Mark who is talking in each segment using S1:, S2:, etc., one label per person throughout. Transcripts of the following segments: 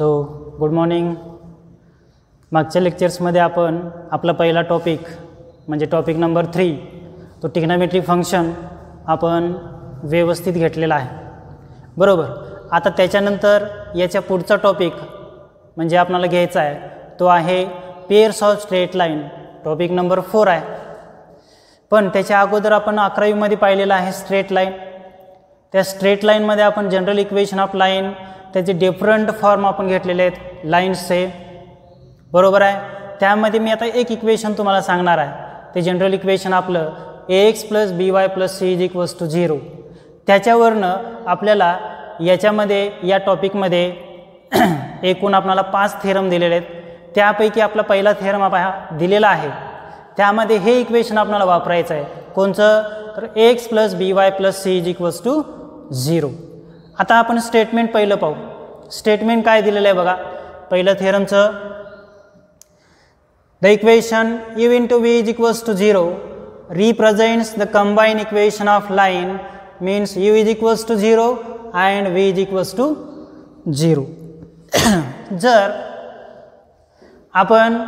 S1: So good morning मागच्या लेक्चर्समध्ये आपण आपला पहिला टॉपिक म्हणजे टॉपिक नंबर थ्री तो टिग्नॉमेट्री फंक्शन आपण व्यवस्थित घेतलेला आहे. बरोबर? आता त्याच्यानंतर याच्या पुढचा टॉपिक म्हणजे आपणाला घ्यायचा आहे तो आहे pairs of straight line topic number four आहे. पण त्याच्या अगोदर आपण अकरावीमध्ये पाहिलेलं आहे स्ट्रेट लाईन त्या स्ट्रेट लाईनमध्ये आपण जनरल इक्वेशन ऑफ लाईन त्याचे डिफरंट फॉर्म आपण घेतलेले आहेत. लाईन्सचे बरोबर आहे? त्यामध्ये मी आता एक इक्वेशन तुम्हाला सांगणार आहे. ते जनरल इक्वेशन आपलं A X plus B Y plus C is equals to zero त्याच्यावरनं आपल्याला याच्यामध्ये या टॉपिकमध्ये एकूण आपणाला पाच थेरम दिलेले आहेत. त्यापैकी आपला पहिला थेरम आप दिलेला आहे. त्यामध्ये हे इक्वेशन आपल्याला वापरायचं आहे. कोणचं? तर X plus B Y plus C is equals to zero आता आपण स्टेटमेंट पहिलं पाहू. स्टेटमेंट काय दिलेलं आहे बघा. पहिलं थेरमचं the equation U into V is equals to zero represents the combine equation of line means U is equals to zero and V is equals to zero जर आपण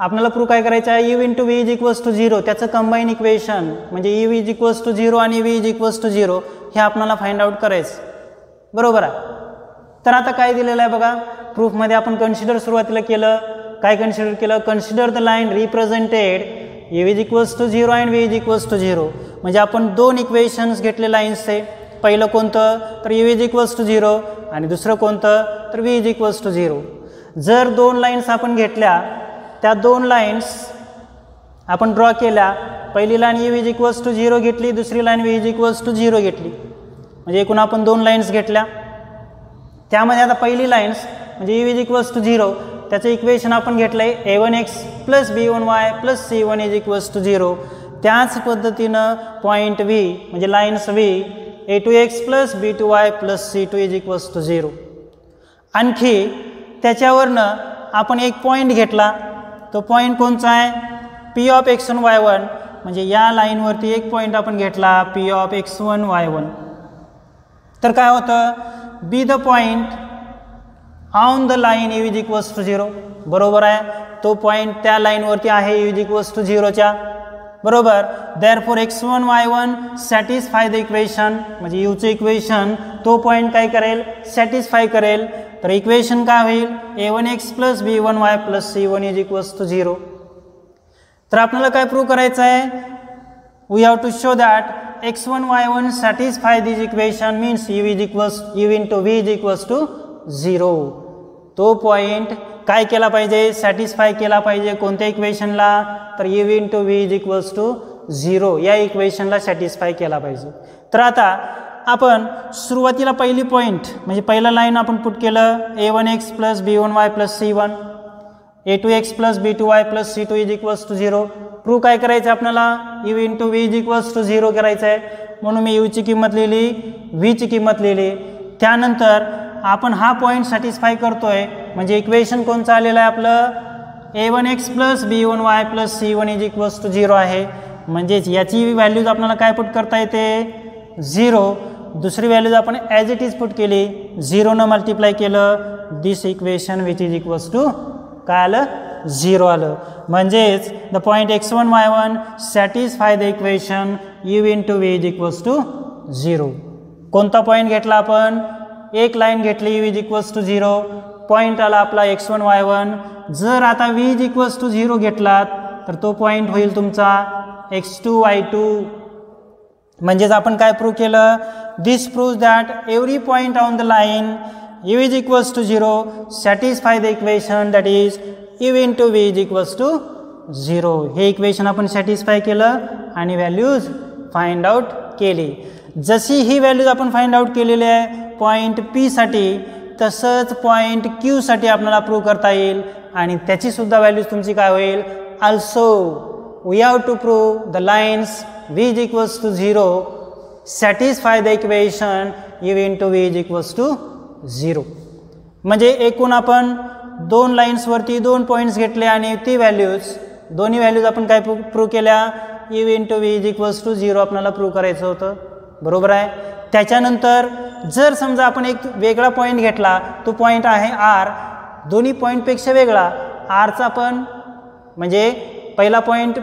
S1: आपल्याला प्रूव्ह काय करायचं आहे? U into V is equals to zero त्याचं combine equation म्हणजे U is equals to zero आणि V is equals to zero हे आपल्याला फाइंड आउट करायचं. बरोबर आहे. तर आता काय दिलेलं आहे बघा? प्रूफमध्ये आपण कन्सिडर सुरुवातीला केलं. काय कन्सिडर केलं? Consider the line represented A is equals to zero and V is equals to zero म्हणजे आपण दोन इक्वेशन्स घेतले लाईन्सचे पहिलं कोणतं? तर A is equals to zero आणि दुसरं कोणतं? तर V is equals to zero जर दोन लाईन्स आपण घेतल्या त्या दोन लाईन्स आपण ड्रॉ केल्या. पहिली line A is equals to zero घेतली दुसरी line V is equals to zero घेतली. म्हणजे एकूण आपण दोन लाईन्स घेतल्या. त्यामध्ये आता पहिली लाईन्स म्हणजे U is equals to zero त्याचं इक्वेशन आपण घेतलं आहे A one X plus B one Y plus C one is equals to zero त्याच पद्धतीनं पॉईंट व्ही म्हणजे lines V A two X plus B two Y plus C two is equals to zero आणखी त्याच्यावरनं आपण एक point घेतला. तो point कोणचा आहे? P of X one Y one म्हणजे या लाईनवरती एक पॉईंट आपण घेतला P of X one Y one तर काय होतं? Be the point on the line U is equals to zero बरोबर आहे? तो पॉईंट त्या लाईनवरती आहे यू इज इक्वल्स टू झिरोच्या बरोबर? Therefore X one Y one satisfy the equation म्हणजे यूचं इक्वेशन तो पॉईंट काय करेल? सॅटिस्फाय करेल. तर इक्वेशन काय होईल? A one X plus B one Y plus C one is equals to zero तर आपल्याला काय प्रूव्ह करायचं आहे we have to show that X one Y one satisfy means equation means equals u into v is to V is to zero तो point काय केला पाहिजे? Satisfy केला पाहिजे कोणत्या इक्वेशनला तर U into V is equals to zero या इक्वेशनला सॅटिस्फाय केला पाहिजे. तर आता आपण सुरुवातीला पहिली पॉईंट म्हणजे पहिलं लाईन आपण पुट केलं A one X plus B one Y plus C one A two X plus B two Y plus C two is equals to zero prove काय करायचं आपल्याला? U into V is equals to zero करायचं आहे म्हणून मी यूची किंमत लिहिली व्हीची किंमत लिहिली. त्यानंतर आपण हा पॉईंट सॅटिस्फाय करतो आहे म्हणजे इक्वेशन कोणचं आलेलं आहे आपलं? A one X plus B one Y plus C one is equals to zero आहे. म्हणजेच याची व्हॅल्यूज आपल्याला काय पुट करता येते? झिरो दुसरी व्हॅल्यूज आपण ॲज इट इज पुट केली. झिरोनं मल्टिप्लाय केलं. This equation which is equals to काय आलं? झिरो आलं. म्हणजेच the point X one Y one satisfy the equation U into V is equals to zero कोणता पॉईंट घेतला आपण? एक लाईन घेतली U is equals to zero point आला आपला एक्स वन वाय वन जर आता V is equals to zero घेतलात तर तो पॉईंट होईल तुमचा एक्स टू वाय टू म्हणजेच आपण काय प्रूव्ह केलं? This prove that every point on the line U is equals to zero satisfy the equation that is U into V is equals to zero हे equation आपण satisfy केलं आणि values find out केली. जशी ही values आपण find out केलेली आहे पॉईंट पीसाठी तसंच पॉईंट क्यूसाठी आपल्याला प्रूव्ह करता येईल. आणि त्याचीसुद्धा व्हॅल्यूज तुमची काय होईल? Also we have to prove the lines v is equals to zero satisfy the equation u into v is equals to zero म्हणजे एकूण आपण दोन लाईन्सवरती दोन पॉईंट्स घेतले आणि ती व्हॅल्यूज दोन्ही व्हॅल्यूज आपण काय प्रूव्ह केल्या? U into v is equals to zero आपल्याला प्रूव्ह करायचं होतं. बरोबर आहे? त्याच्यानंतर जर समजा आपण एक वेगळा पॉईंट घेतला तो पॉईंट आहे आर दोन्ही पॉईंटपेक्षा वेगळा. आरचा पण म्हणजे पहिला पॉईंट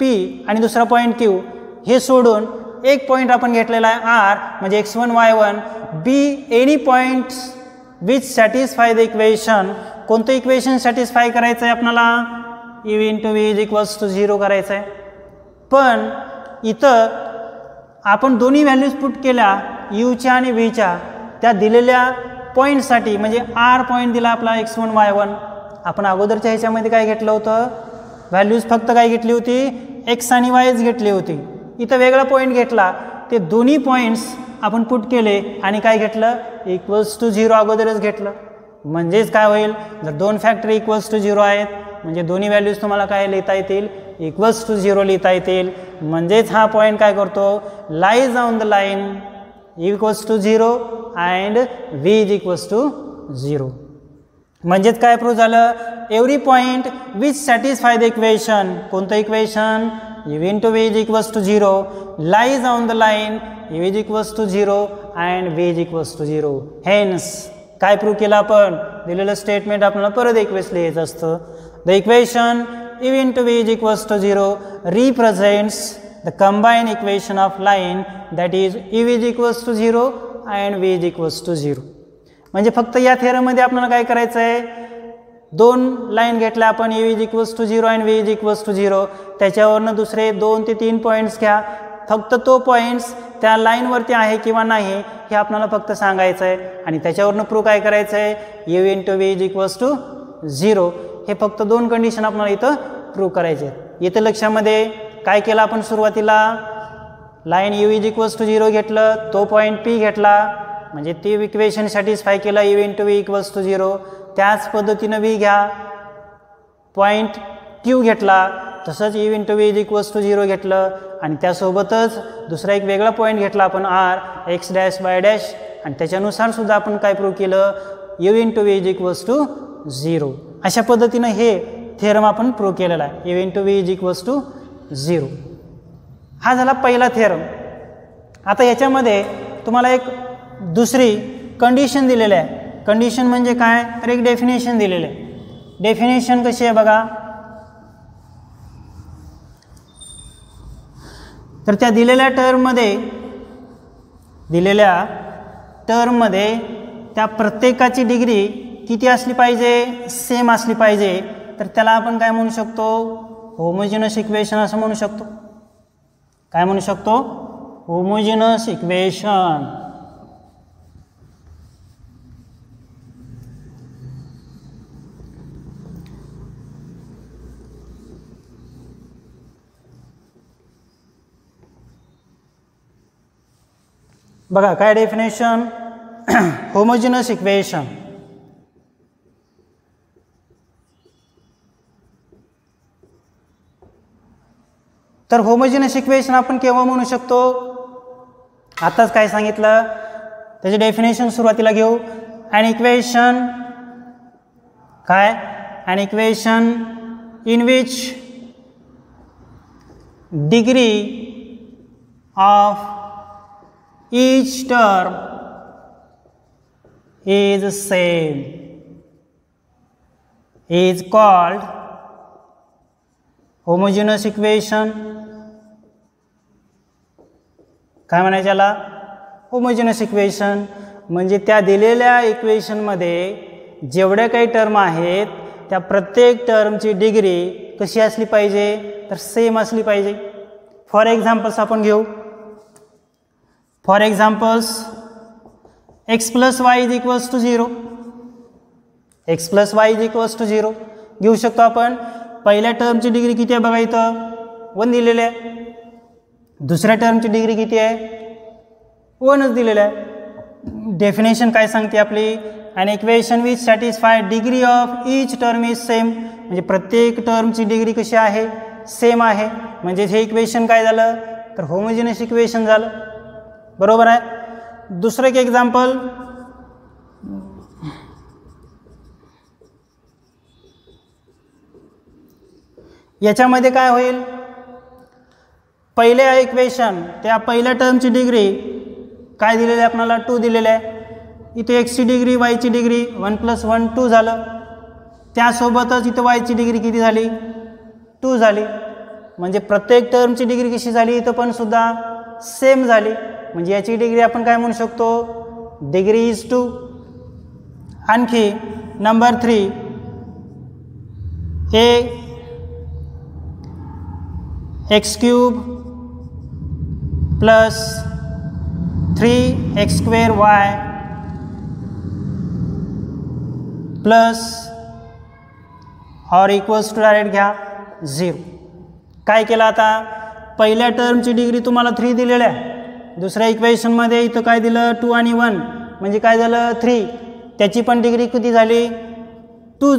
S1: पी आणि दुसरा पॉईंट क्यू हे सोडून एक पॉईंट आपण घेतलेला आहे आर म्हणजे x one y one be any points which satisfy the equation कोणतं इक्वेशन सॅटिस्फाय करायचं आहे आपल्याला u into v is equals to zero करायचं आहे पण इथं आपण दोन्ही व्हॅल्यूज पुट केल्या यूच्या आणि व्हीच्या त्या दिलेल्या पॉईंटसाठी म्हणजे आर पॉईंट दिला आपला एक्स वन वाय वन आपण अगोदरच्या ह्याच्यामध्ये काय घेतलं होतं? व्हॅल्यूज फक्त काय घेतली होती? एक्स आणि वायच घेतली होती. इथं वेगळा पॉईंट घेतला. ते दोन्ही पॉईंट्स आपण पुट केले आणि काय घेतलं? इक्वल्स टू झिरो अगोदरच घेतलं. म्हणजेच काय होईल? जर दोन फॅक्टर इक्वल्स टू झिरो आहेत म्हणजे दोन्ही व्हॅल्यूज तुम्हाला काय लिहिता येतील? इक्वल्स टू झिरो लिहिता येतील. म्हणजेच हा पॉईंट काय करतो? Lies on the line equals to zero and v is equals to zero म्हणजेच काय प्रूव्ह झालं? Every point which satisfy the equation कोणतं equation u into v is equals to zero lies on the line u is equals to zero and v is equals to zero hence काय prove केलं आपण? दिलेलं statement आपल्याला परत एक वेळेस लिहायचं असतं. The equation u to v is equals to zero represents the combine equation of line that is u is equals to zero and v is equals to zero म्हणजे फक्त या थेरममध्ये आपल्याला काय करायचं आहे दोन लाईन घेतल्या आपण u is equals to zero and v is equals to zero त्याच्यावरनं दुसरे दोन ते तीन पॉईंट्स घ्या. फक्त तो पॉईंट्स त्या लाईनवरती आहे किंवा नाही हे आपल्याला फक्त सांगायचं आहे आणि त्याच्यावरनं प्रूव्ह काय करायचं आहे u into v is equals to zero हे फक्त दोन कंडिशन आपल्याला इथं प्रूव्ह करायचे. आहेत इथं लक्षामध्ये काय केलं आपण सुरुवातीला? Line u is equals to zero घेतलं तो पॉईंट पी घेतला. म्हणजे ती इक्वेशन सॅटिस्फाय केलं u into v equals to zero त्याच पद्धतीनं व्ही घ्या. पॉईंट क्यू घेतला तसंच u into v is equals to zero घेतलं. आणि त्यासोबतच दुसरा एक वेगळा पॉईंट घेतला आपण R x dash y dash आणि त्याच्यानुसार सुद्धा आपण काय प्रूव्ह केलं? U into v is equals to zero अशा पद्धतीनं हे थेरम आपण प्रूव्ह केलेला आहे. U into v is equals to zero हा झाला पहिला थेरम आता याच्यामध्ये तुम्हाला एक दुसरी कंडिशन दिलेली आहे. कंडिशन म्हणजे काय? तर एक डेफिनेशन दिलेलं आहे. डेफिनेशन कशी आहे बघा? तर त्या दिलेल्या टर्ममध्ये दिलेल्या टर्ममध्ये त्या प्रत्येकाची डिग्री किती असली पाहिजे? सेम असली पाहिजे. तर त्याला आपण काय म्हणू शकतो? होमोजिनस इक्वेशन असं म्हणू शकतो. काय म्हणू शकतो? होमोजिनस इक्वेशन बघा काय डेफिनेशन होमोजिनस इक्वेशन तर होमोजिनस इक्वेशन आपण केव्हा म्हणू शकतो? आताच काय सांगितलं? त्याचे डेफिनेशन सुरुवातीला घेऊ. अँड इक्वेशन काय? And equation in which degree of each term is same. Is called homogeneous equation. काय म्हणायचं याला? होमोजिनस इक्वेशन म्हणजे त्या दिलेल्या इक्वेशनमध्ये जेवढ्या काही टर्म आहेत त्या प्रत्येक टर्मची डिग्री कशी असली पाहिजे? तर सेम असली पाहिजे. फॉर एक्झाम्पल्स आपण घेऊ. For examples x plus y is equals to zero x plus y is equals to zero घेऊ शकतो आपण. पहिल्या टर्मची डिग्री किती आहे बघा इथं? वन दिलेलं आहे. दुसऱ्या टर्मची डिग्री किती आहे? वनच दिलेलं आहे. डेफिनेशन काय सांगते आपली? And equation with satisfy degree of each term is same म्हणजे प्रत्येक टर्मची डिग्री कशी आहे? सेम आहे. म्हणजे हे इक्वेशन काय झालं? तर होमोजिनस इक्वेशन झालं. बरोबर आहे? दुसरं एक एक्झाम्पल याच्यामध्ये काय होईल? पहिले इक्वेशन त्या पहिल्या टर्मची डिग्री काय दिलेलं आहे आपल्याला टू दिलेलं आहे. इथे एक्सची degree वायची degree one plus one two झालं. त्यासोबतच इथं वायची डिग्री किती झाली? टू झाली. म्हणजे प्रत्येक टर्मची डिग्री कशी झाली? इथं पण सुद्धा सेम झाली. म्हणजे याची डिग्री आपण काय म्हणू शकतो? डिग्री इज टू आणखी number three a x cube plus three x square y plus और इक्वल्स टू डायरेक्ट घ्या झिरो काय केलं आता? पहिल्या टर्मची डिग्री तुम्हाला थ्री दिलेल्या. आहे दुसऱ्या इक्वेशनमध्ये इथं काय दिलं? टू आणि वन म्हणजे काय झालं? थ्री त्याची पण डिग्री किती झाली? टू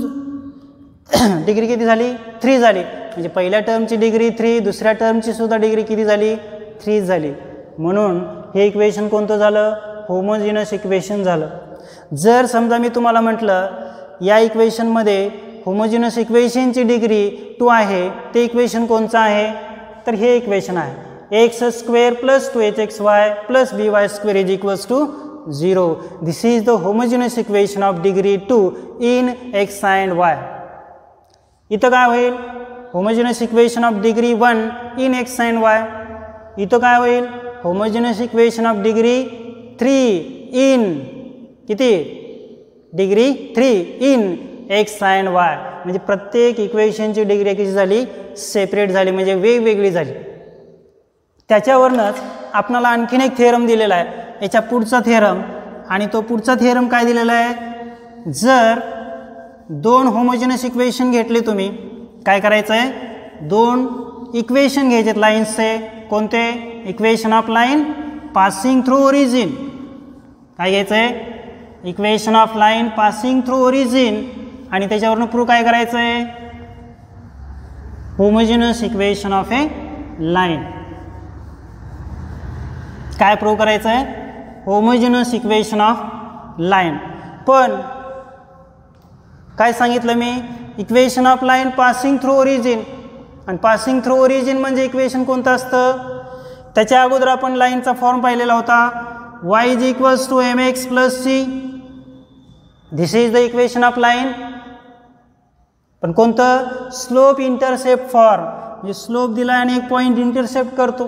S1: डिग्री किती झाली? थ्री झाली. म्हणजे पहिल्या टर्मची डिग्री थ्री दुसऱ्या टर्मची सुद्धा डिग्री किती झाली? थ्री झाली. म्हणून हे इक्वेशन कोणतं झालं? होमोजिनस इक्वेशन झालं. जर समजा मी तुम्हाला म्हटलं या इक्वेशनमध्ये होमोजिनस इक्वेशनची डिग्री टू आहे ते इक्वेशन कोणचं आहे? तर हे इक्वेशन आहे. X square plus two h x y plus b y square is equals to zero this is the homogeneous equation of degree two in x and y इथं काय होईल? Homogeneous equation of degree one in x and y इथं काय होईल? Homogeneous equation of degree three in किती? Degree three in x and y म्हणजे प्रत्येक इक्वेशनची degree कशी झाली? सेपरेट झाली म्हणजे वेगवेगळी झाली. त्याच्यावरनंच आपणाला आणखीन एक थेरम दिलेला आहे. याच्या पुढचा थेरम आणि तो पुढचा थेरम काय दिलेला आहे? जर दोन होमोजिनस इक्वेशन घेतले तुम्ही काय करायचं आहे? दोन इक्वेशन घ्यायचे लाईन्सचे कोणते? Equation of line passing through origin काय घ्यायचं आहे equation of line passing through origin आणि त्याच्यावरनं प्रूव्ह काय करायचं आहे homogeneous equation of a line काय प्रूव्ह करायचं आहे? होमोजिनस इक्वेशन ऑफ लाईन पण काय सांगितलं मी? Equation of line passing through origin आणि पासिंग थ्रू ओरिजिन म्हणजे इक्वेशन कोणतं असतं? त्याच्या अगोदर आपण लाईनचा फॉर्म पाहिलेला होता. Y is equals to m x plus c this is the equation of line पण कोणतं? स्लोप इंटरसेप्ट फॉर्म म्हणजे स्लोप दिला आणि एक पॉईंट इंटरसेप्ट करतो.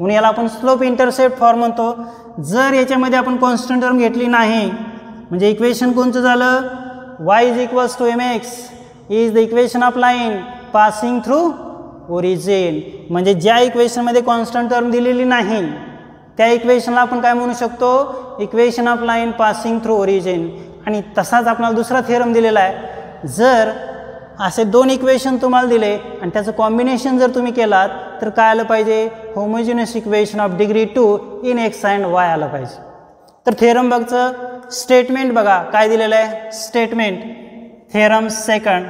S1: म्हणून याला आपण स्लोप इंटरसेप्ट फॉर्म म्हणतो. जर याच्यामध्ये आपण कॉन्स्टंट टर्म घेतली नाही म्हणजे इक्वेशन कोणतं झालं? Y is equals to m x is the equation of line passing through origin म्हणजे ज्या इक्वेशनमध्ये कॉन्स्टंट टर्म दिलेली नाही त्या इक्वेशनला आपण काय म्हणू शकतो? Equation of line passing through origin आणि तसाच आपल्याला दुसरा थिअरम दिलेला आहे. जर असे दोन इक्वेशन तुम्हाला दिले आणि त्याचं कॉम्बिनेशन जर तुम्ही केलात तर काय आलं पाहिजे? Homogeneous equation of degree two in x and y आलं पाहिजे. तर थेरम बघचं. स्टेटमेंट बघा. काय दिलेलं आहे? स्टेटमेंट थेरम सेकंड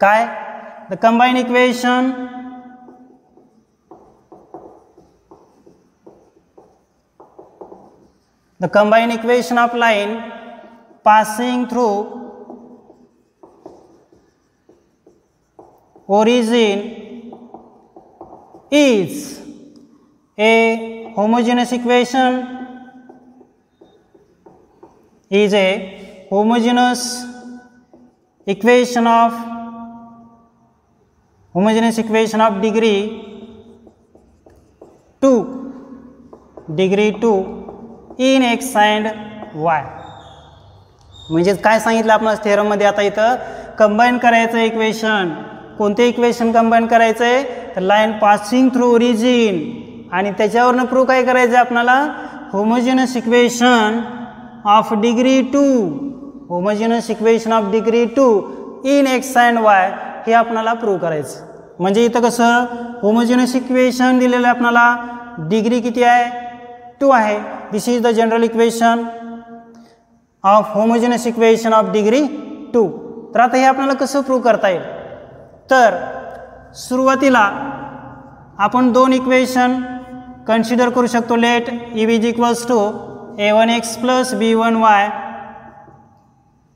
S1: काय? The combine equation the combined equation of line passing through origin is a homogeneous equation is a homogeneous equation of homogeneous equation of degree 2 degree 2 in x and y म्हणजेच काय सांगितलं आपण थेरममध्ये आता इथं combine करायचं equation कोणते equation combine करायचं आहे तर लाईन पासिंग थ्रू ओरिजिन आणि त्याच्यावरनं प्रूव्ह काय करायचं आहे आपणाला? Homogeneous equation of degree two homogeneous equation of degree two in x and y हे आपणाला प्रूव्ह करायचं म्हणजे इथं कसं? होमोजिनस इक्वेशन दिलेलं आहे आपणाला. डिग्री किती आहे? टू आहे. This is the general equation of homogeneous equation of degree two तर आता हे आपल्याला कसं प्रूव्ह करता येईल? तर सुरुवातीला आपण दोन इक्वेशन कन्सिडर करू शकतो. Let e which equals to a one x plus b one y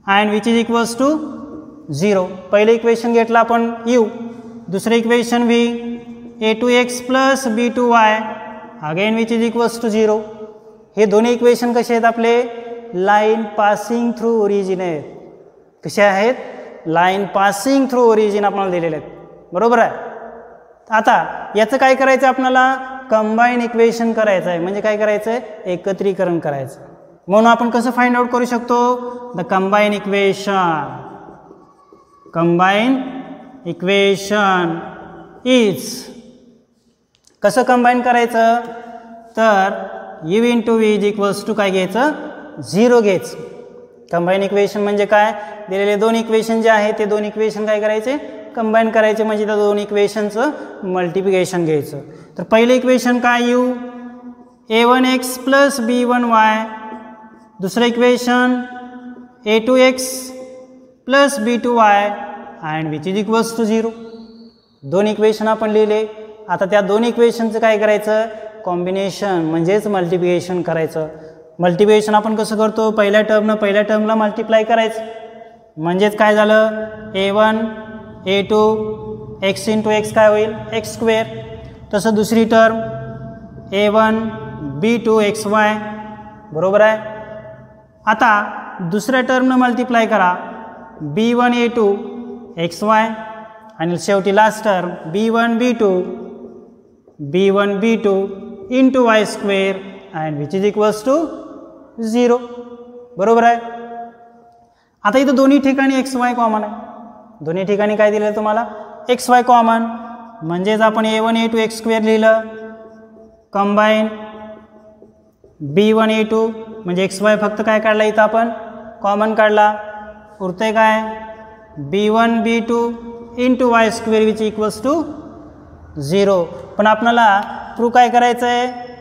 S1: and which is equals to zero पहिलं इक्वेशन घेतलं आपण यू दुसरं equation v a two x plus b two y again which is equals to zero हे दोन्ही equation कसे आहेत आपले? Line passing through origin आहेत कसे आहेत? लाईन पासिंग थ्रू ओरिजिन आपल्याला दिलेले आहेत. बरोबर आहे? आता याचं काय करायचं आपल्याला? कंबाईन इक्वेशन करायचं आहे. म्हणजे काय करायचं आहे एकत्रीकरण करायचं. म्हणून आपण कसं फाइंड आउट करू शकतो? The combine equation combine equation is कसं कंबाईन करायचं? तर u into v is equals to काय घ्यायचं? झिरो घ्यायचं कंबाईन इक्वेशन म्हणजे काय? दिलेले दोन इक्वेशन जे आहे ते दोन इक्वेशन काय करायचे? कंबाईन करायचे म्हणजे त्या दोन इक्वेशनचं मल्टिप्लिकेशन घ्यायचं. तर पहिलं इक्वेशन काय u a one x plus b one y दुसरं equation a two x plus b two y and which is equals to zero दोन इक्वेशन आपण लिहिले. आता त्या दोन इक्वेशनचं काय करायचं? कॉम्बिनेशन म्हणजेच मल्टिप्लिकेशन करायचं. मल्टिप्लिकेशन आपण कसं करतो? पहिल्या टर्मनं पहिल्या टर्मला मल्टिप्लाय करायचं. म्हणजेच काय झालं? A one a two x into x काय होईल? एक्स स्क्वेअर तसं दुसरी term a one b two x y बरोबर आहे? आता दुसऱ्या टर्मनं मल्टिप्लाय करा. B one a two x y आणि शेवटी last term b one b two b one b two into y square and which is equals to zero. बरोबर आहे? आता इथं दोन्ही ठिकाणी एक्स वाय कॉमन आहे. दोन्ही ठिकाणी काय दिलं तुम्हाला? एक्स वाय कॉमन म्हणजेच आपण a one a two x square लिहिलं. Combine b one a two म्हणजे एक्स वाय फक्त काय काढला इथं आपण? कॉमन काढला. उरते काय? B one b two into y square which equals to zero पण आपल्याला प्रू काय करायचं आहे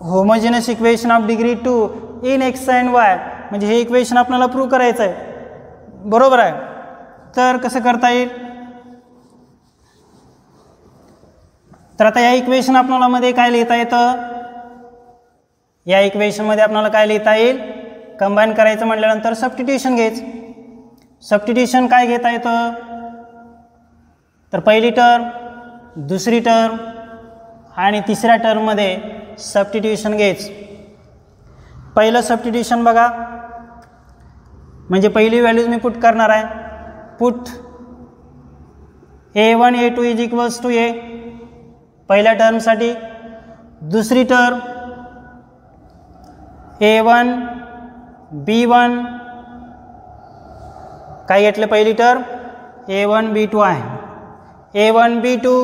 S1: homogeneous equation of degree two in x and y म्हणजे हे इक्वेशन आपल्याला प्रूव्ह करायचं आहे. बरोबर आहे? तर कसं करता येईल? तर आता या इक्वेशन आपल्याला मध्ये काय लिहिता येतं? या इक्वेशनमध्ये आपल्याला काय लिहिता येईल? कंबाईन करायचं म्हटल्यानंतर सबस्टिट्युशन घ्यायचं. सबस्टिट्युशन काय घेता येतं? तर पहिली टर्म दुसरी टर्म आणि तिसऱ्या टर्ममध्ये सबस्टिट्युशन घ्यायचं. पहिलं सबस्टिट्युशन बघा. म्हणजे पहिली व्हॅल्यूज मी पुट करणार आहे. Put a one a two is equals to a पहिल्या टर्मसाठी दुसरी term a one b one काय घेतलं पहिली term a one b two आहे. ए वन बी टू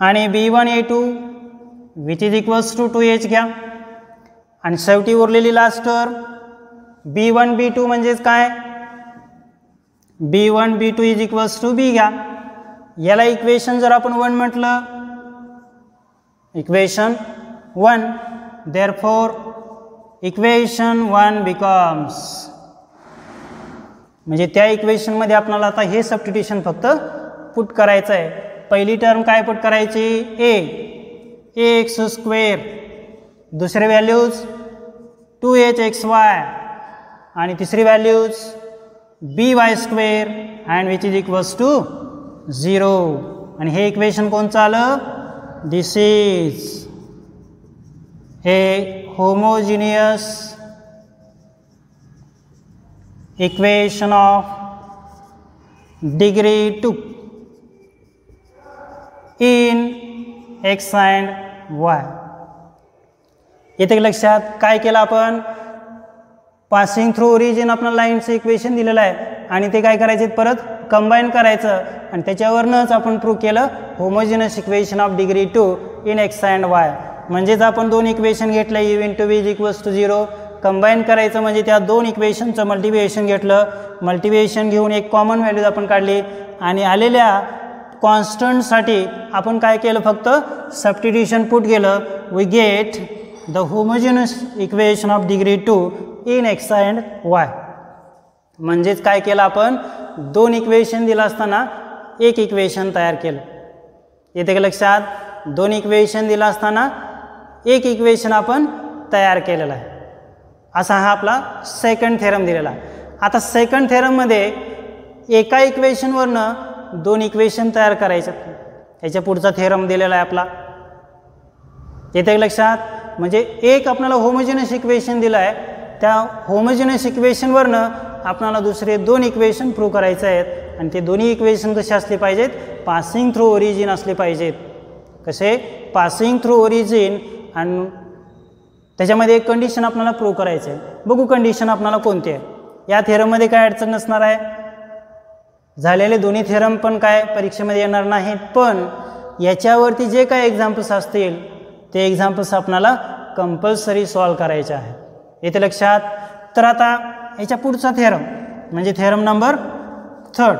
S1: आणि b one a two which is equals to two h घ्या. आणि शेवटी उरलेली last term b one b two म्हणजेच काय? B one b two is equals to b घ्या. याला इक्वेशन जर आपण वन म्हटलं equation one therefore equation one becomes म्हणजे त्या इक्वेशनमध्ये आपल्याला आता हे सबस्टिट्युशन फक्त पुट करायचं आहे पहिली टर्म काय पुट करायची? A x square. दुसरे values two h x y आणि तिसरी values b y square and which is equals to zero आणि हे इक्वेशन कोणचं आलं? दिस इज हे homogeneous equation of degree two in x and y. येते लक्षात? काय केलं आपण? पासिंग थ्रू ओरिजिन आपलं लाईनचं इक्वेशन दिलेलं आहे. आणि ते काय करायचे परत? कंबाईन करायचं. आणि त्याच्यावरनंच आपण प्रूव्ह केलं homogeneous equation of degree two in x and y म्हणजेच आपण दोन इक्वेशन घेतलं u into is equals to zero combine करायचं म्हणजे त्या दोन इक्वेशनचं मल्टिप्लिकेशन घेतलं. मल्टिप्लिकेशन घेऊन एक कॉमन व्हॅल्यूज आपण काढली. आणि आलेल्या कॉन्स्टंटसाठी आपण काय केलं फक्त सबस्टिट्युशन पुट केलं. We get the homogeneous equation of degree two in x and y म्हणजेच काय केलं आपण? दोन इक्वेशन दिलं असताना एक इक्वेशन तयार केलं. येते का लक्षात? दोन इक्वेशन दिलं असताना एक इक्वेशन आपण तयार केलेलं आहे. असा हा आपला सेकंड थेरम दिलेला आहे. आता सेकंड थेरममध्ये एका इक्वेशनवरनं दोन इक्वेशन तयार करायचं याच्या पुढचा थेरम दिलेला आहे आपला. येते लक्षात? म्हणजे एक आपल्याला होमोजिनस इक्वेशन दिलं आहे. त्या होमोजिनस इक्वेशनवरनं आपल्याला दुसरे दोन इक्वेशन प्रूव्ह करायचे आहेत. आणि ते दोन्ही इक्वेशन कसे असले पाहिजेत? पासिंग थ्रू ओरिजिन असले पाहिजेत. कसे? पासिंग थ्रू ओरिजिन आणि त्याच्यामध्ये एक कंडिशन आपल्याला प्रूव्ह करायचं आहे बघू कंडिशन आपल्याला कोणती आहे. या थेरममध्ये काय अडचण नसणार आहे. झालेले दोन्ही थेरम पण काय परीक्षेमध्ये येणार नाहीत. पण याच्यावरती जे काय एक्झाम्पल्स असतील ते एक्झाम्पल्स आपणाला कंपल्सरी सॉल्व करायचे आहे येते लक्षात. तर आता याच्या पुढचा थेरम म्हणजे थेरम नंबर थर्ड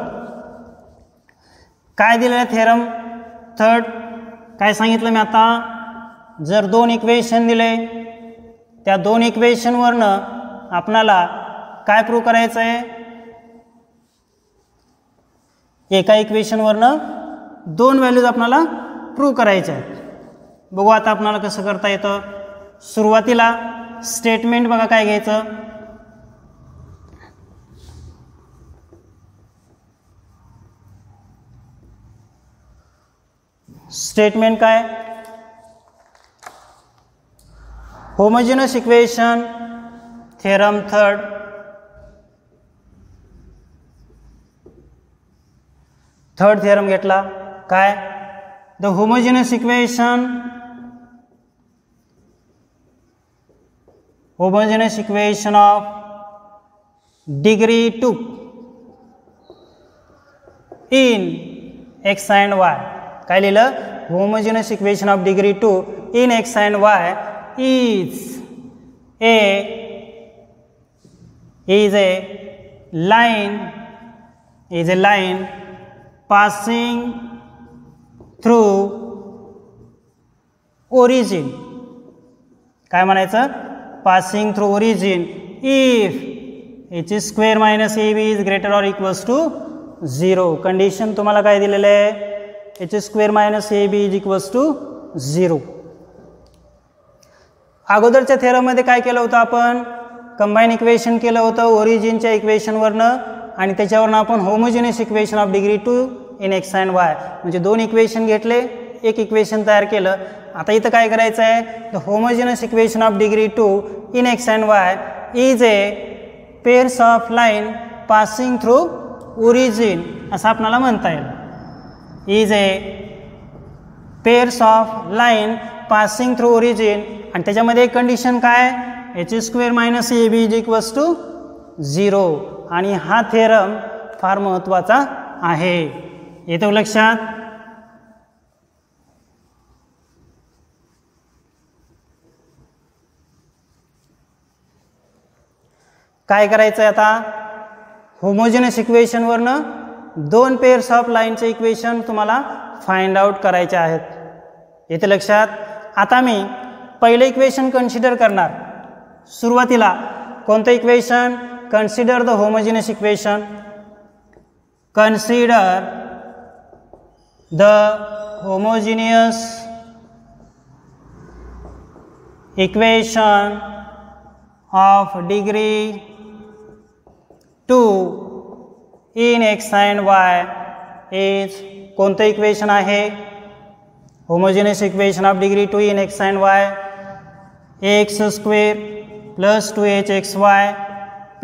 S1: काय दिलेला आहे थेरम थर्ड काय सांगितलं मी आता? जर दोन इक्वेशन दिले त्या दोन इक्वेशनवरनं आपणाला काय प्रूव्ह करायचं आहे एका इक्वेशनवरनं दोन व्हॅल्यूज आपणाला प्रूव्ह करायच्या आहेत. बघू आता आपणाला कसं करता येतं. सुरुवातीला स्टेटमेंट बघा काय घ्यायचं. स्टेटमेंट काय? Homogeneous equation theorem third third theorem घेतला. काय? The homogeneous equation homogeneous equation of degree two in x and y काय लिहिलं? Homogeneous equation of degree two in x and y is a is a line is a line passing through origin. काय म्हणायचं? Passing through origin. If h square minus ab is greater or equals to 0 condition तुम्हाला काय दिलेलं आहे? H square minus a b is equals to zero अगोदरच्या थेरममध्ये काय केलं होतं आपण? कंबाईन इक्वेशन केलं होतं. ओरिजिनच्या इक्वेशनवरनं आणि त्याच्यावरनं आपण homogeneous equation of degree two in x and y म्हणजे दोन इक्वेशन घेतले एक इक्वेशन तयार केलं. आता इथं काय करायचं आहे? The homogeneous equation of degree two in x and y is a pairs of line passing through origin असं आपणाला म्हणता येईल. Is a pairs of line passing through origin आणि त्याच्यामध्ये एक कंडिशन काय? H square minus a b is equals to zero आणि हा थेरम फार महत्त्वाचा आहे. येतो लक्षात? काय करायचं आहे आता होमोजिनस इक्वेशनवरनं दोन पेअर्स ऑफ लाईनचे इक्वेशन तुम्हाला फाइंड आउट करायचे आहेत. येते लक्षात? आता मी पहिलं इक्वेशन कन्सिडर करणार. सुरुवातीला कोणतं equation consider the homogeneous equation consider the homogeneous equation of degree two in x and y is कोणतं इक्वेशन आहे? Homogeneous equation of degree two in x and y x square plus two h x y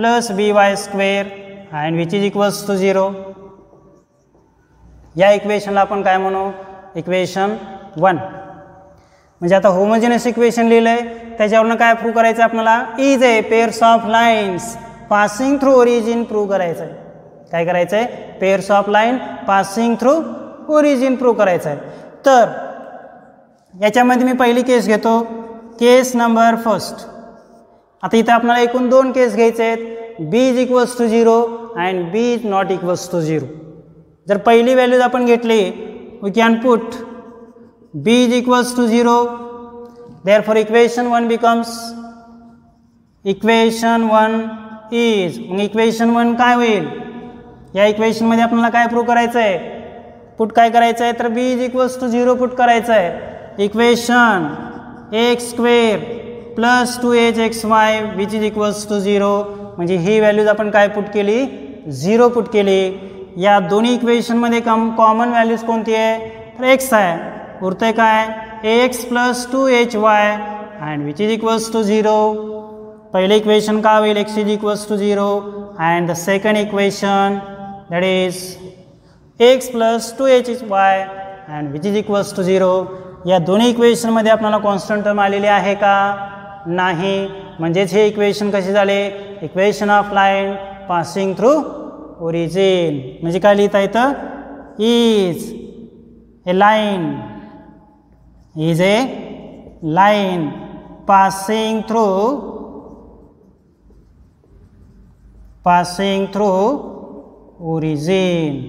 S1: plus b y square and which is equals to zero या इक्वेशनला आपण काय म्हणू? Equation one म्हणजे आता homogeneous equation लिहिलं आहे त्याच्यावरनं काय प्रूव्ह करायचं आपल्याला? Is a pairs of lines passing through origin prove करायचं आहे काय करायचं आहे pairs of line passing through origin prove करायचं आहे तर याच्यामध्ये मी पहिली केस घेतो. केस नंबर फर्स्ट आता इथं आपल्याला एकूण दोन केस घ्यायचे आहेत. B is equals to zero and b is not equals to zero जर पहिली व्हॅल्यूज आपण घेतली we can put b is equals to zero therefore equation one becomes equation one is मग इक्वेशन वन काय होईल? या इक्वेशनमध्ये आपल्याला काय प्रूव्ह करायचं आहे पुट काय करायचं आहे तर b is equals to zero put करायचं आहे equation x square plus two h x y which is equals to zero म्हणजे ही व्हॅल्यूज आपण काय पुट केली? झिरो पुट केली. या दोन्ही इक्वेशनमध्ये कम कॉमन व्हॅल्यूज कोणती आहे? तर एक्स आहे. उरतंय काय? X plus two h y and which is equals to zero पहिले इक्वेशन का होईल? X is equals to zero and the second equation that is x plus two h is y and which is equals to zero या दोन्ही इक्वेशनमध्ये आपल्याला constant term आलेली आहे का? नाही. म्हणजेच हे इक्वेशन कसे झाले? Equation of line passing through origin म्हणजे काय लिहिता येतं? Is a line is a line passing through passing through origin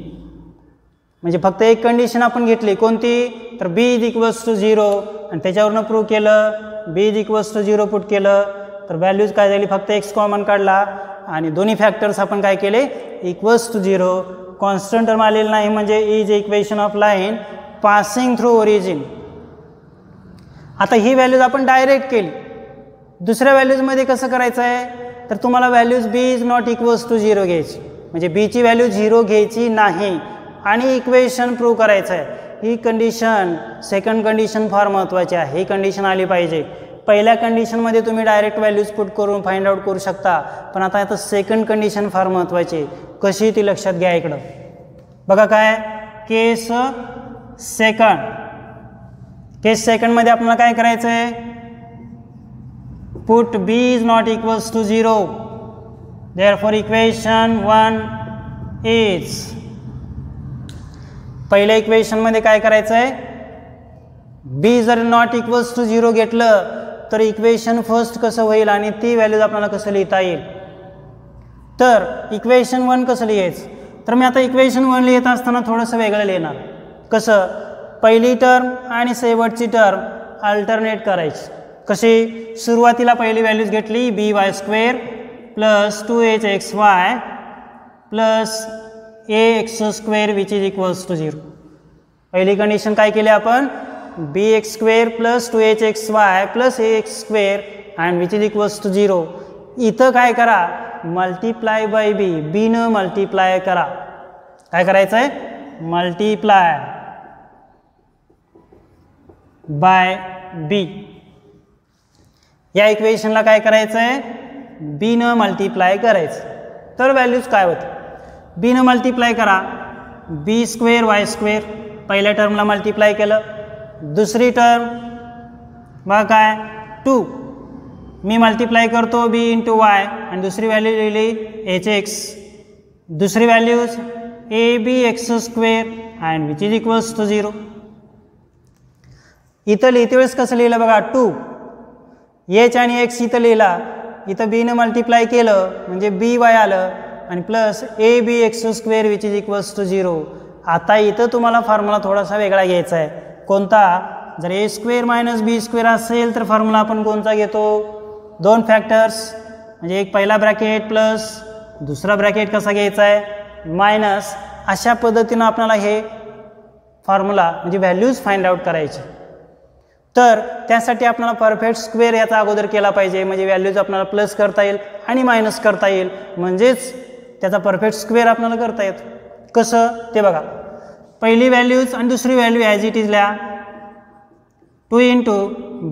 S1: म्हणजे फक्त एक कंडिशन आपण घेतली कोणती? तर b is equals to zero आणि त्याच्यावरनं प्रूव्ह केलं b is equals to zero put केलं. तर व्हॅल्यूज काय झाली? फक्त एक्स कॉमन काढला. आणि दोन्ही फॅक्टर्स आपण काय केले? Equals to zero constant term आलेलं नाही म्हणजे is equation of line passing through origin आता ही व्हॅल्यूज आपण डायरेक्ट केली. दुसऱ्या व्हॅल्यूजमध्ये कसं करायचं आहे? तर तुम्हाला values b is not equals to zero घ्यायची. म्हणजे बीची व्हॅल्यू झिरो घ्यायची नाही. आणि इक्वेशन प्रूव्ह करायचं आहे. ही कंडिशन सेकंड कंडिशन फार महत्त्वाची आहे. ही कंडिशन आली पाहिजे. पहिल्या कंडिशनमध्ये तुम्ही डायरेक्ट व्हॅल्यूज पुट करून फाइंड आउट करू शकता. पण आता आता सेकंड कंडिशन फार महत्त्वाची आहे. कशी ती लक्षात घ्या इकडं. बघा काय केस सेकंड केस सेकंडमध्ये आपल्याला काय करायचं आहे put b is not equals to zero therefore equation one is पहिल्या इक्वेशनमध्ये काय करायचं आहे बी जर नॉट इक्वल्स टू झिरो घेतलं तर इक्वेशन फर्स्ट कसं होईल आणि ती व्हॅल्यूज आपल्याला कसं लिहिता येईल? तर इक्वेशन वन कसं लिहायचं? तर मी आता इक्वेशन वन लिहित असताना थोडंसं वेगळं लिहिणार. कसं? पहिली टर्म आणि शेवटची टर्म अल्टरनेट करायची. कशी? सुरुवातीला पहिली व्हॅल्यूज घेतली b y square plus two h x y plus a x square which is equals to zero पहिली कंडिशन काय केली आपण? B x square plus two h x y plus a x square and which is equals to zero इथं काय करा? Multiply by b बीनं multiply करा. काय करायचं आहे मल्टिप्लाय बाय बी या इक्वेशनला काय करायचं आहे बीनं मल्टिप्लाय करायचं. तर व्हॅल्यूज काय होतं? बीनं मल्टिप्लाय करा. बी स्क्वेअर वाय स्क्वेअर पहिल्या टर्मला मल्टिप्लाय केलं. दुसरी टर्म बघा काय? टू मी मल्टिप्लाय करतो बी इंटू वाय आणि दुसरी व्हॅल्यू लिहिली एच एक्स दुसरी values a b x square and which is equals to zero इथं लिहिते वेळेस कसं लिहिलं बघा? टू एच आणि एक्स इथं लिहिला. इथं बीनं मल्टिप्लाय केलं. म्हणजे बी वाय आलं. आणि plus a b x square which is equals to zero आता इथं तुम्हाला फॉर्म्युला थोडासा वेगळा घ्यायचा आहे. कोणता? जर a square minus b square असेल तर फॉर्म्युला आपण कोणता घेतो? दोन फॅक्टर्स म्हणजे एक पहिला ब्रॅकेट प्लस दुसरा ब्रॅकेट कसा घ्यायचा आहे? मायनस अशा पद्धतीनं आपल्याला हे फॉर्म्युला म्हणजे व्हॅल्यूज फाइंड आउट करायचे. तर त्यासाठी आपल्याला परफेक्ट स्क्वेअर याचा अगोदर केला पाहिजे. म्हणजे व्हॅल्यूज आपल्याला प्लस करता येईल आणि मायनस करता येईल. म्हणजेच त्याचा परफेक्ट स्क्वेअर आपल्याला करता येतो. कसं? ते बघा. पहिली व्हॅल्यूज आणि दुसरी व्हॅल्यू ॲज इट इज लिहा two into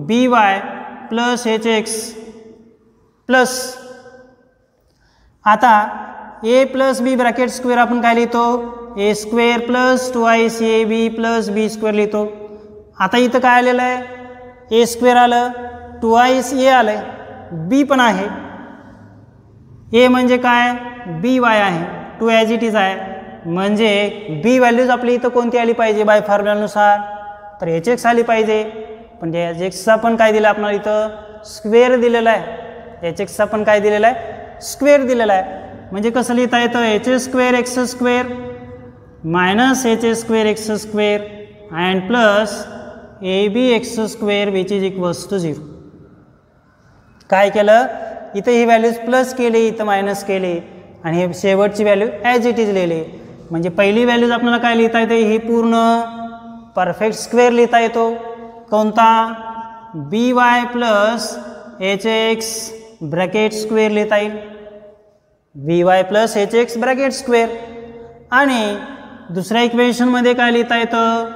S1: b y plus h x plus आता a plus b bracket square आपण काय लिहितो? A square plus two i c a b plus b square लिहितो. आता इथं काय आलेलं आहे? ए स्क्वेअर आलं टू आय सी ए आलं आहे बी पण आहे. ए म्हणजे काय? बी वाय आहे. टू ॲज इट इज आहे. म्हणजे बी व्हॅल्यूज आपली इथं कोणती आली पाहिजे? बाय फॉर्म्युलानुसार तर एच एक्स आली पाहिजे. पण एच एक्सचा पण काय दिलं आपल्याला इथं? स्क्वेअर दिलेला आहे. एच एक्सचा पण काय दिलेला आहे? स्क्वेअर दिलेला आहे. म्हणजे कसं लिहिता येतं? H a square x square minus h a square x square and plus a b x square which is equals to zero काय केलं? इथं ही व्हॅल्यूज प्लस केली इथं मायनस केली. आणि हे शेवटची व्हॅल्यू ॲज इट इज लिहिली. म्हणजे पहिली व्हॅल्यूज आपल्याला काय लिहिता येते? ही पूर्ण परफेक्ट स्क्वेअर लिहिता येतो. कोणता? B y plus h x bracket square लिहिता येईल. B y plus h x bracket square आणि दुसऱ्या इक्वेशनमध्ये काय लिहिता येतं?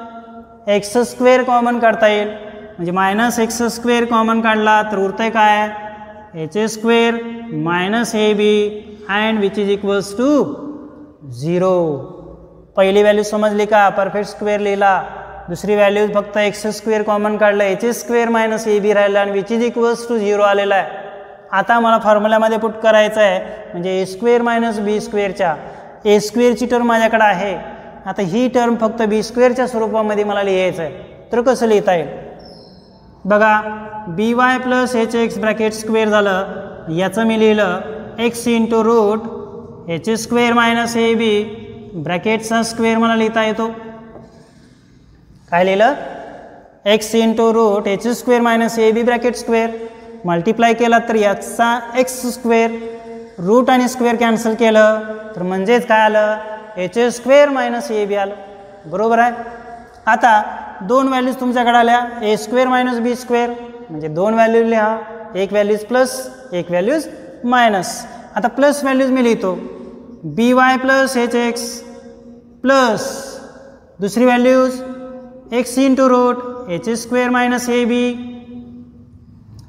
S1: एक्स स्क्वेअर कॉमन काढता येईल. म्हणजे मायनस एक्स स्क्वेअर कॉमन काढला तर उरतं काय? H square minus a b and which is equals to zero पहिली व्हॅल्यू समजली का? परफेक्ट स्क्वेअर लिहिला. दुसरी व्हॅल्यू फक्त एक्स स्क्वेअर कॉमन काढलं. H square minus a b राहिलं आणि which is equals to zero आलेला आहे. आता मला फॉर्म्युल्यामध्ये पुट करायचं आहे. म्हणजे ए स्क्वेअर मायनस बी स्क्वेअरच्या ए स्क्वेअरची टर्म माझ्याकडे आहे. आता ही टर्म फक्त बी स्क्वेअरच्या स्वरूपामध्ये मला लिहायचं आहे तर कसं लिहिता येईल? बघा b y plus h x bracket square झालं. याचं मी लिहिलं. X into root h square minus a b ब्रॅकेटचा square मला लिहिता येतो. काय लिहिलं? X into root h square minus a b bracket square multiply केला तर याचा एक्स स्क्वेअर रूट आणि स्क्वेअर कॅन्सल केलं. तर म्हणजेच काय आलं? H square minus a b आलं. बरोबर आहे? आता दोन व्हॅल्यूज तुमच्याकडे आल्या. A square minus b square म्हणजे दोन व्हॅल्यू लिहा. एक व्हॅल्यूज प्लस एक व्हॅल्यूज मायनस. आता प्लस व्हॅल्यूज मी लिहितो. B y plus h x plus दुसरी values x into root h square minus a b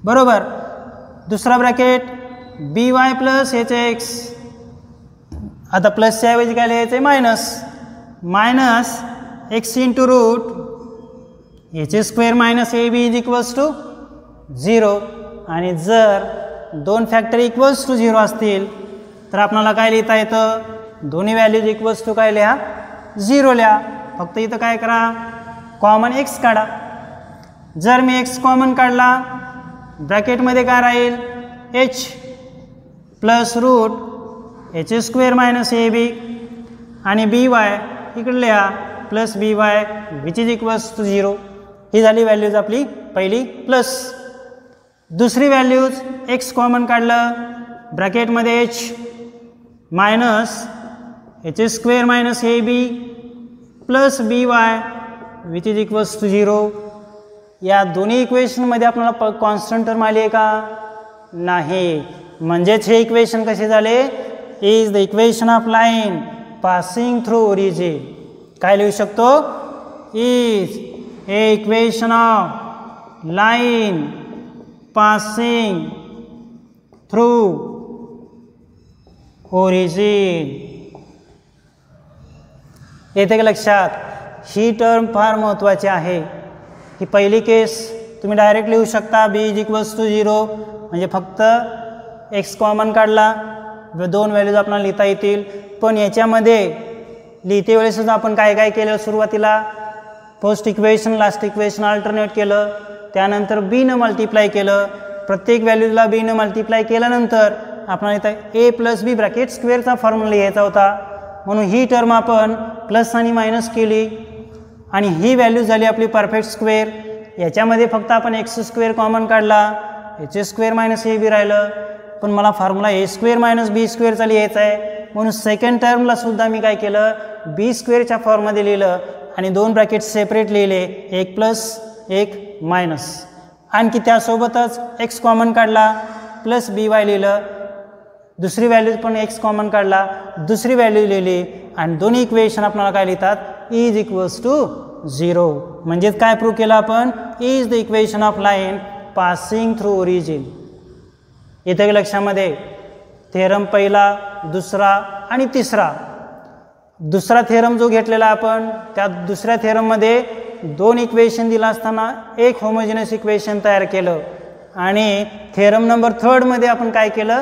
S1: बरोबर. दुसरा bracket b y plus h x आता प्लसच्या ऐवजी काय लिहायचं आहे minus minus x into root h square minus a b is equals to zero आणि जर दोन फॅक्टर इक्वल्स टू झिरो असतील तर आपणाला काय लिहिता येतं? दोन्ही व्हॅल्यूज इक्वल्स टू काय लिहा? झिरो लिहा. फक्त इथं काय करा? कॉमन एक्स काढा. जर मी एक्स कॉमन काढला ब्रॅकेटमध्ये काय राहील? H plus root h square minus a b आणि बी वाय इकडे लिहा. Plus b y which is equals to zero ही झाली व्हॅल्यूज आपली पहिली प्लस दुसरी व्हॅल्यूज एक्स कॉमन काढलं ब्रॅकेटमध्ये h minus h square minus a b plus b y which is equals to zero या दोन्ही इक्वेशनमध्ये आपल्याला प कॉन्स्टंट टर्म आली आहे का? नाही. म्हणजेच हे इक्वेशन कसे झाले? Is the equation of line passing through origin काय लिहू शकतो? Is a equation of line passing through origin येते का लक्षात ही टर्म फार महत्त्वाची आहे ही पहिली केस तुम्ही डायरेक्ट लिहू शकता b is equals to zero म्हणजे फक्त एक्स कॉमन काढला दोन व्हॅल्यूज आपल्याला लिहिता येतील. पण याच्यामध्ये लिहिते वेळेसच आपण काय काय केलं सुरुवातीला? First equation last equation alternate केलं. त्यानंतर बीनं मल्टिप्लाय केलं प्रत्येक व्हॅल्यूजला बीनं मल्टिप्लाय केल्यानंतर आपल्याला इथं ए प्लस बी ब्रॅकेट स्क्वेअरचा फॉर्म्युला लिहायचा होता. म्हणून ही टर्म आपण प्लस आणि मायनस केली आणि ही व्हॅल्यू झाली आपली परफेक्ट स्क्वेअर याच्यामध्ये फक्त आपण एक्स स्क्वेअर कॉमन काढला. H square minus a b राहिलं. पण मला formula a square minus b स्क्वेअरचा लिहायचा आहे. म्हणून सेकंड टर्मला सुद्धा मी काय केलं? बी स्क्वेअरच्या फॉर्ममध्ये लिहिलं आणि दोन ब्रॅकेट सेपरेट लिहिले. एक प्लस एक मायनस आणखी त्यासोबतच एक्स कॉमन काढला प्लस बी वाय लिहिलं. दुसरी व्हॅल्यू पण एक्स कॉमन काढला दुसरी व्हॅल्यू लिहिली आणि दोन्ही इक्वेशन आपल्याला काय लिहितात? इज इक्वल्स टू झिरो म्हणजेच काय प्रूव्ह केलं आपण? Is the equation of line passing through origin इथे लक्षामध्ये? थेरम पहिला दुसरा आणि तिसरा. दुसरा थेरम जो घेतलेला आपण त्या दुसऱ्या थेरममध्ये दोन इक्वेशन दिलं असताना एक होमोजिनस इक्वेशन तयार केलं. आणि थेरम नंबर थर्डमध्ये आपण काय केलं?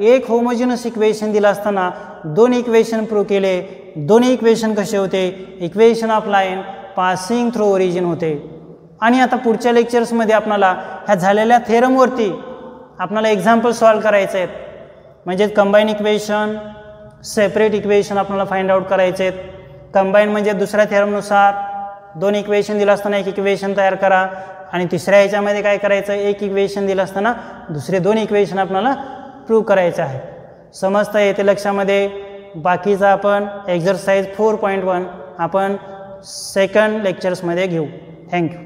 S1: एक होमोजिनस इक्वेशन दिलं असताना दोन इक्वेशन प्रूव्ह केले. दोन्ही इक्वेशन कसे होते? Equation of line passing through origin होते. आणि आता पुढच्या लेक्चर्समध्ये आपणाला ह्या झालेल्या थेरमवरती आपणाला एक्झाम्पल सॉल्व करायचे आहेत. म्हणजे कंबाईन इक्वेशन सेपरेट इक्वेशन आपल्याला फाइंड आउट करायचे आहेत. कंबाईन म्हणजे दुसऱ्या थेरमनुसार दोन इक्वेशन दिलं असताना एक इक्वेशन तयार करा. आणि तिसऱ्या ह्याच्यामध्ये काय करायचं? एक इक्वेशन दिलं असताना दुसरे दोन इक्वेशन आपल्याला प्रूव्ह करायचं आहे. समजता येते लक्षामध्ये? बाकीचा आपण एक्झरसाईज फोर पॉईंट वन आपण सेकंड लेक्चर्समध्ये घेऊ. Thank you